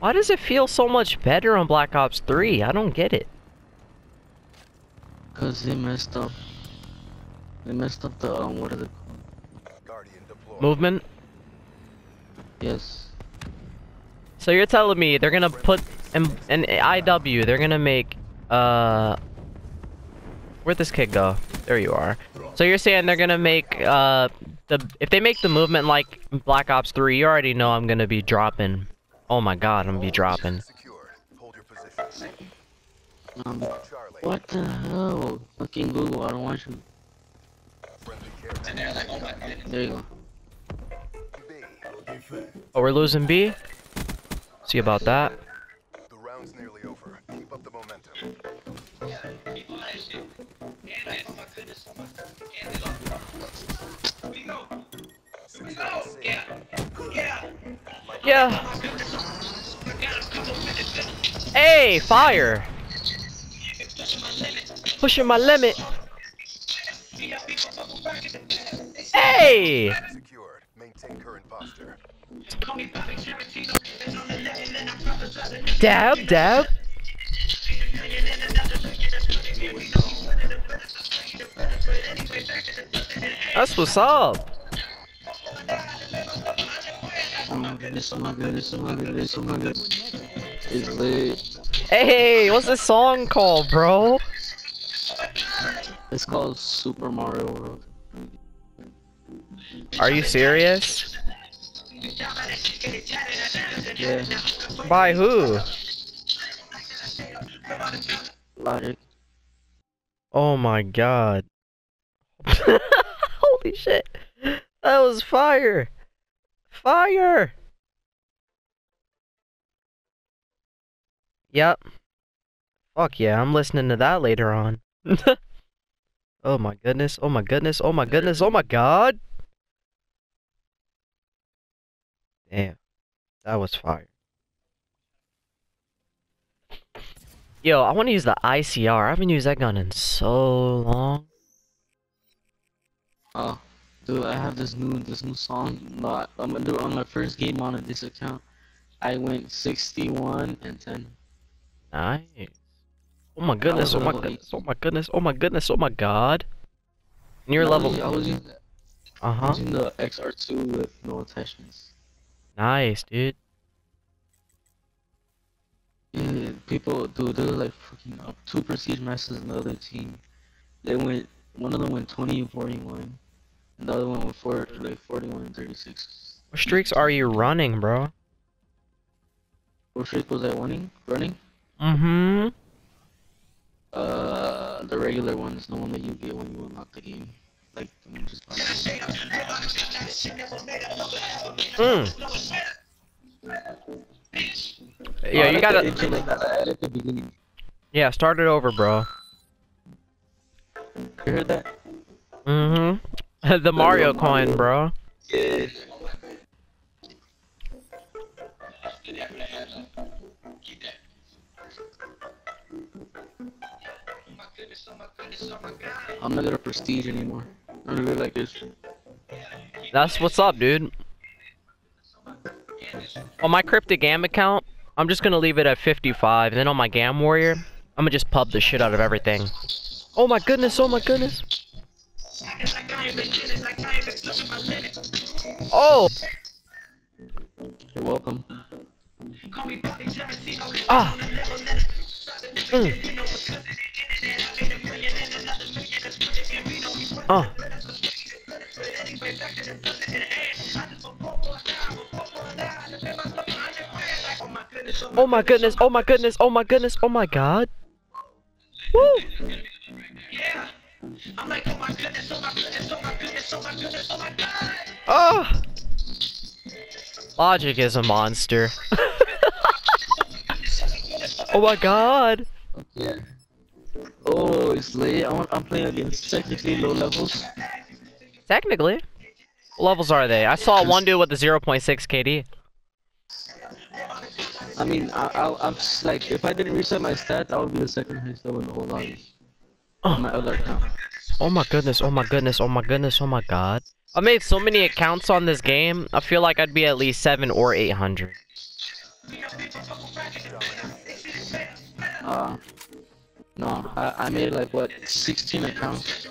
Why does it feel so much better on Black Ops 3? I don't get it. Cause they messed up. They messed up the um, what are the Guardian deployed. Movement? yes. So you're telling me they're gonna put an, an IW, they're gonna make, uh... Where'd this kid go? There you are. So you're saying they're gonna make, uh... The, if they make the movement like Black Ops 3, you already know I'm gonna be dropping. Oh my god, I'm gonna be dropping. Hold your. Um, what the hell? Fucking Google, I don't want you. Friendly care. There you go. Oh, we're losing B? See about that. The round's nearly over. Keep up the momentum. Yeah. Hey, fire! Pushing my limit. Hey! Secured. Maintain current posture. Dab, dab. That's what's up. Oh my goodness, oh my goodness, oh my goodness, oh my goodness. Hey, what's this song called, bro? It's called Super Mario World. Are you serious? Yeah. By who? Logic. Oh my god. Holy shit. That was fire. Fire. Yep. Fuck yeah, I'm listening to that later on. oh my goodness. Oh my goodness. Oh my goodness. Oh my god. Damn. That was fire. Yo, I want to use the ICR. I haven't used that gun in so long. Oh, dude, I have this new this new song. But I'm gonna do it on my first game on this account. I went 61 and 10. Nice. Oh my goodness, oh my goodness, oh my goodness, oh my goodness, oh my god. And you're I level. was, I was using, I Uh huh. using the XR2 with no attachments. Nice, dude. Yeah, people, dude, they were like fucking up. Two prestige masters in the other team. They went, one of them went 20 and 41. And the other one went four, like 41 and 36. What streaks are you running, bro? What streak was that running? Running? Mm-hmm. Uh, the regular one is the one that you get when you unlock the game. Like, the one just Mm. Yeah, you gotta. It came like that at the beginning. Yeah, start it over, bro. You heard that? Mm-hmm. the Mario Mario. coin, bro. Yeah. I'm not gonna prestige anymore. I really like this. That's what's up, dude. On my Cryptic Gaam account, I'm just gonna leave it at 55, and then on my Gaamwarrior, I'm gonna just pub the shit out of everything. Oh my goodness, oh my goodness. Oh! You're welcome. Ah! Oh. Oh my goodness, oh my goodness, oh my goodness, oh my god. Woo! Oh! Logic is a monster. oh my god. Yeah. Oh, it's late. I I'm playing against technically low levels. Technically. What levels are they? I saw one dude with the 0.6 KD. I mean, I, I, I'm like, if I didn't reset my stats, I would be the second highest level in the whole lobby. Oh. On my other account. Oh my goodness, oh my goodness, oh my goodness, oh my god. I made so many accounts on this game, I feel like I'd be at least 7 or 800. Uh, no, I, I made like what 16 accounts.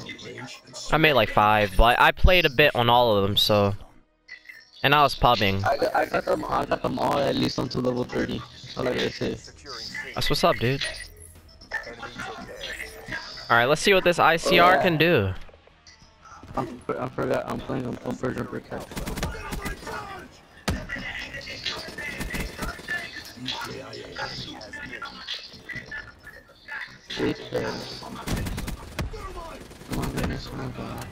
I made like five, but I played a bit on all of them, so. And I was pubbing. I got, I got them I got them all at least until level 30. So like I said, That's what's up, dude. Enemy took A. Alright, let's see what this ICR Yeah. can do. I'm, I forgot I'm playing a bumper jumper cat. Wait there. Oh my goodness, oh my god.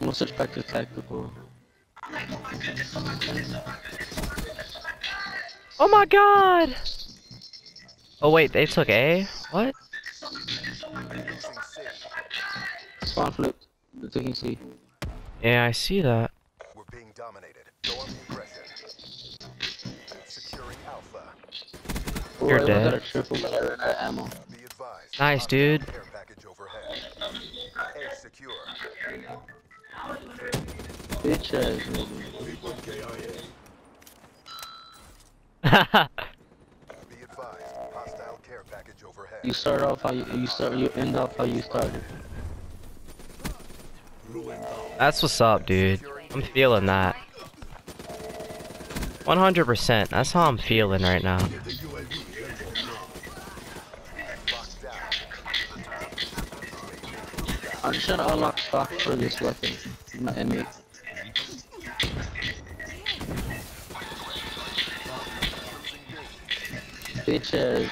I'm gonna switch back to tactical. Oh my god! Oh wait, they took A? What? Spawn flip. They're taking C. Yeah, I see that. We're being dominated. Go on the aggression. Securing Alpha. Oh, You're I dead. triple, but I ran out of ammo. Be advised. Nice, dude. Care package overhead. A secure. Bitch ass nigga. Be advised. Hostile care package overhead. You start off how you, you start, you end off how you started. That's what's up, dude. I'm feeling that. 100%. That's how I'm feeling right now. I'm just trying to unlock stock for this weapon. My M8. Bitches.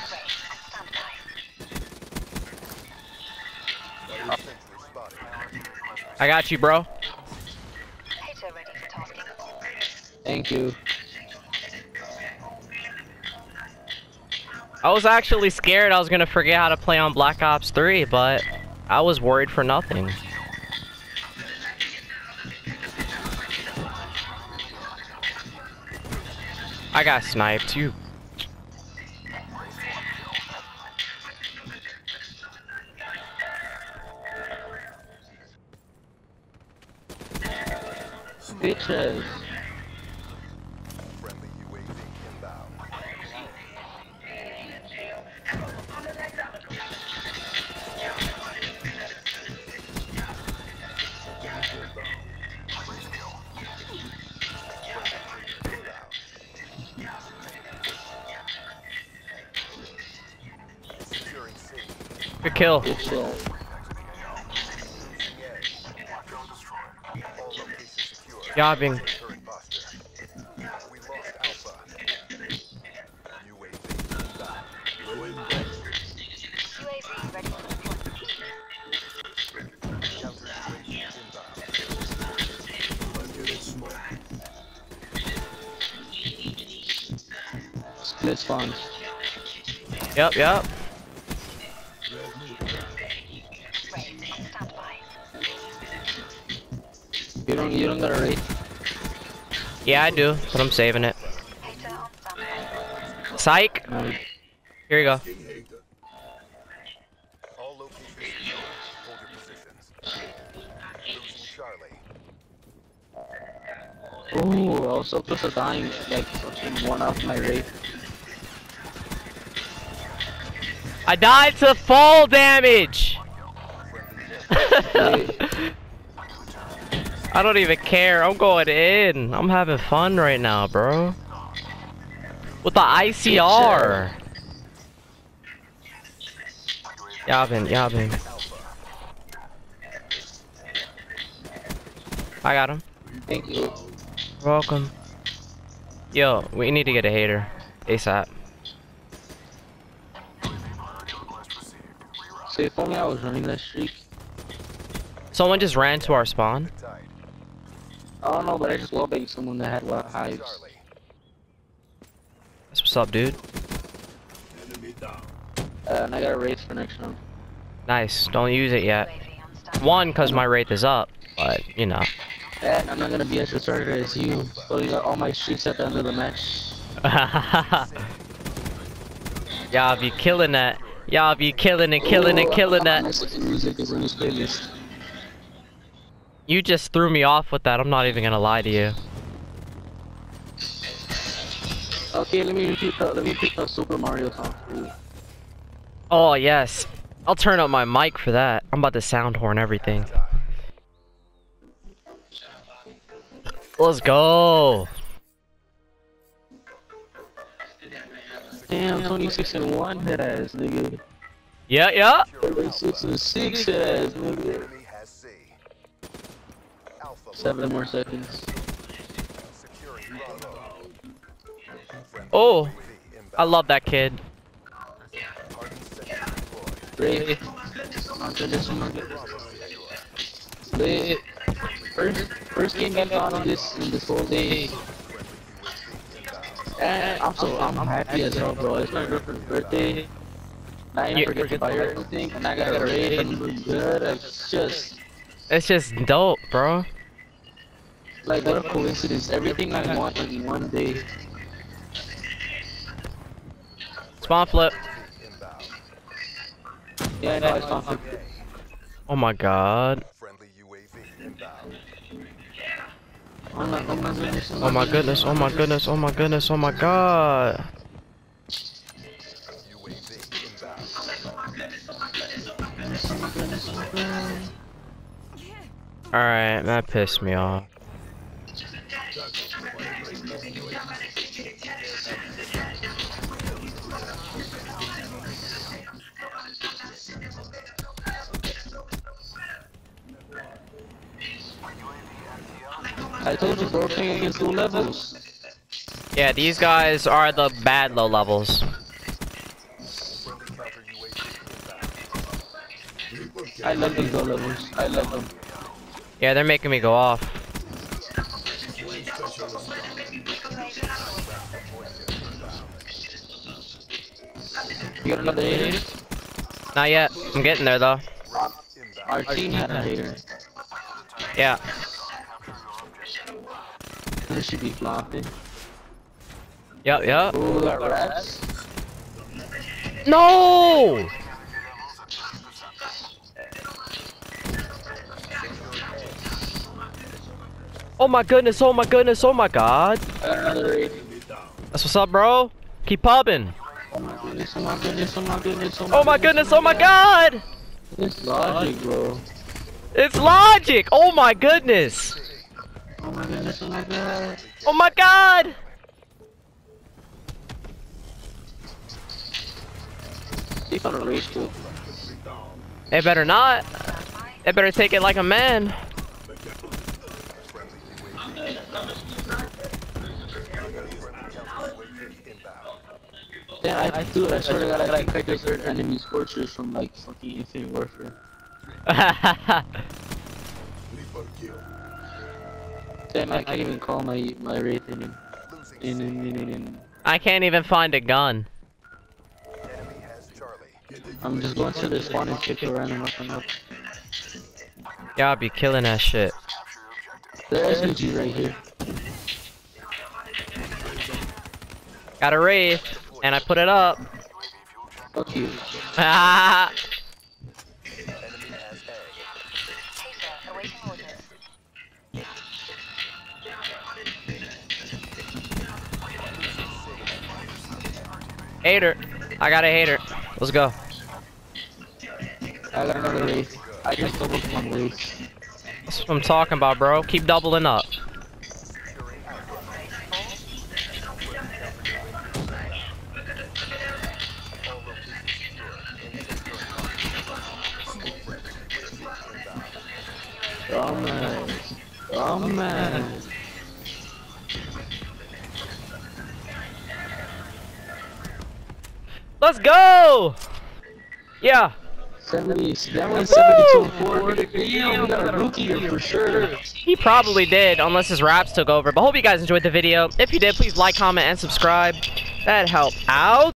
I got you, bro. Hater ready for tasking. Thank you. I was actually scared I was gonna forget how to play on Black Ops 3, but I was worried for nothing. I got sniped, you. Bitches. Counter UAV inbound. Split spawns. Yep, yep. You don't, gotta rate. Yeah, I do, but I'm saving it. Hater on standby. Psych! Here you go. All locations secure. Hold your positions. Losing Charlie. ooh, I was so close to dying, like fucking one off my rate. I died to fall damage! Wait, I don't even care. I'm going in. I'm having fun right now, bro. With the ICR. Yabbing, yabbing. I got him. thank you. You're welcome. Yo, we need to get a hater. ASAP. So if only I was running that streak. Someone just ran to our spawn. I don't know, but I just wallbanged someone that had wild hives. Charlie. That's what's up, dude. Uh, and I got a raise for next round. Nice. Don't use it yet. UAV on standby. One, because my wraith is up. But, you know. And I'm not gonna be as retarded as you. So you got all my streaks at the end of the match. Y'all be killing that. Y'all be killing it, killing it, killing that. You just threw me off with that. I'm not even gonna lie to you. Okay, let me repeat the, let me repeat the Super Mario song. Ooh. Oh yes. I'll turn up my mic for that. I'm about to sound horn everything. Let's go. Damn, 26 and 1 head ass, nigga. Yeah, yeah. 26 and 6 head ass, nigga. Enemy has C. Alpha Seven more seconds. securing Bravo. Friendly Oh, I love that kid. Hardened sentry deployed. Great. After this one, Lit. First, first game I've gone on this in this whole day. And I'm so I'm happy as hell, bro. It's my girlfriend's birthday. And I Yeah. didn't forget to buy her anything, and I got a raid and good. It's just It's just dope, bro. Like what a coincidence. Everything I want in one day. Spawn flip. Yeah, I know. It's not. Oh my god. Friendly UAV inbound. Oh my, oh my goodness. Oh my goodness. Oh my goodness. Oh my goodness. Oh my god. Alright, that pissed me off. I told you, bro. Playing against low levels. Yeah, these guys are the bad low levels. Friendly counter UAV inbound. I love these low levels. I love them. Yeah, they're making me go off. You got another hater? Not yet. I'm getting there though. Our team had a hater. Yeah. This should be flopping. Yep, yep. Oh, that rats. No! Oh my goodness, oh my goodness, oh my god. I got another raid. That's what's up, bro. Keep pubbing. Oh my goodness, oh my goodness, oh my goodness, Oh my oh goodness, oh my god! It's logic, bro. It's logic! Oh my goodness! Oh my goodness, oh my god. Oh my god! He found a raid too. They better not. They better take it like a man. Yeah, I, I do. I swear to God, I like I heard enemy scorchers from like fucking Infinite Warfare. Damn, I can't even call my my raid in in in in in. in. I can't even find a gun. I'm just going to the spawn and kick a random up and up. Y'all be killing that shit. There's SMG right here. Got a wraith, and I put it up. Fuck you. Ah! hater. I got a hater. Let's go. I got another raid. I just doubled one raid. That's what I'm talking about, bro. Keep doubling up. Oh man. Let's go! Yeah. 70, that was 72 and 4. Damn, we got a rookie here for sure. He probably did, unless his raps took over. But hope you guys enjoyed the video. If you did, please like, comment, and subscribe. That helped out.